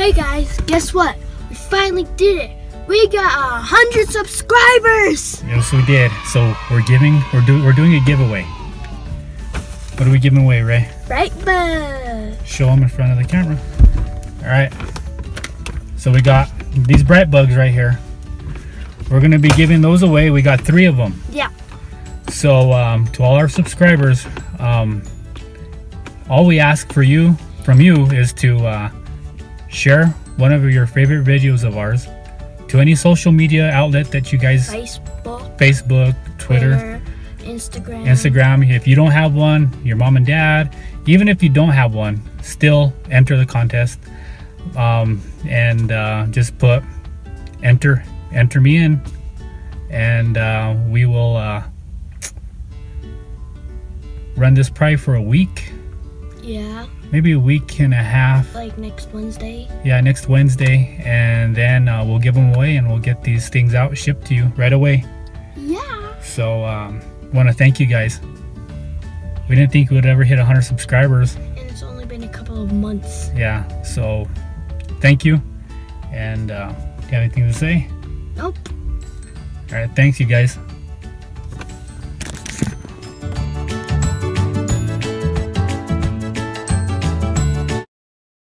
Hey guys, guess what? We finally did it. We got a hundred subscribers. Yes, we did. So we're giving, we're doing, we're doing a giveaway. What are we giving away, Ray? Right, bud? Show them in front of the camera. All right. So we got these Bright Bugz right here. We're gonna be giving those away. We got three of them. Yeah. So um, to all our subscribers, um, all we ask for you, from you, is to uh, share one of your favorite videos of ours to any social media outlet that you guys, Facebook, Facebook, Twitter, Twitter, Instagram. Instagram. If you don't have one, your mom and dad, even if you don't have one, still enter the contest um, and uh, just put enter enter me in, and uh, we will uh, run this probably for a week, Yeah, maybe a week and a half. like next Wednesday. Yeah, next Wednesday, and then uh, we'll give them away and we'll get these things out shipped to you right away. Yeah. So, um, want to thank you guys. We didn't think we would ever hit 100 subscribers. And it's only been a couple of months. Yeah, so thank you. And uh, you have anything to say? Nope. All right, thanks, you guys.